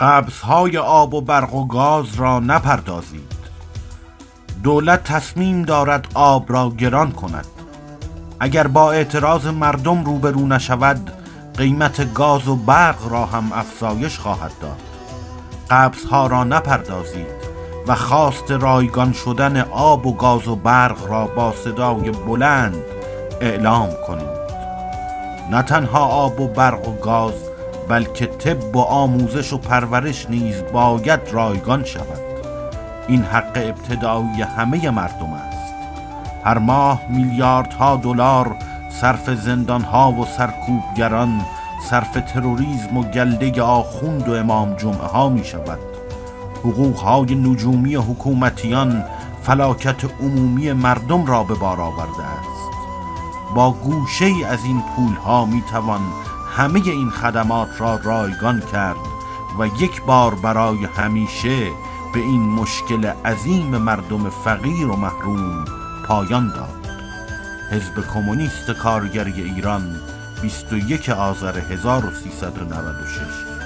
قبضهای آب و برق و گاز را نپردازید. دولت تصمیم دارد آب را گران کند. اگر با اعتراض مردم روبرو نشود قیمت گاز و برق را هم افزایش خواهد داد. قبضها را نپردازید و خواست رایگان شدن آب و گاز و برق را با صدای بلند اعلام کنید. نه تنها آب و برق و گاز بلکه طب و آموزش و پرورش نیز باید رایگان شود. این حق ابتدایی همه مردم است. هر ماه میلیاردها دلار صرف زندانها و سرکوبگران صرف تروریسم و گلده آخوند و امام جمعه ها می شود حقوقهای نجومی حکومتیان فلاکت عمومی مردم را به بار آورده است. با گوشه از این پولها می توان همه این خدمات را رایگان کرد و یک بار برای همیشه به این مشکل عظیم مردم فقیر و محروم پایان داد. حزب کمونیست کارگری ایران 21 آذر 1396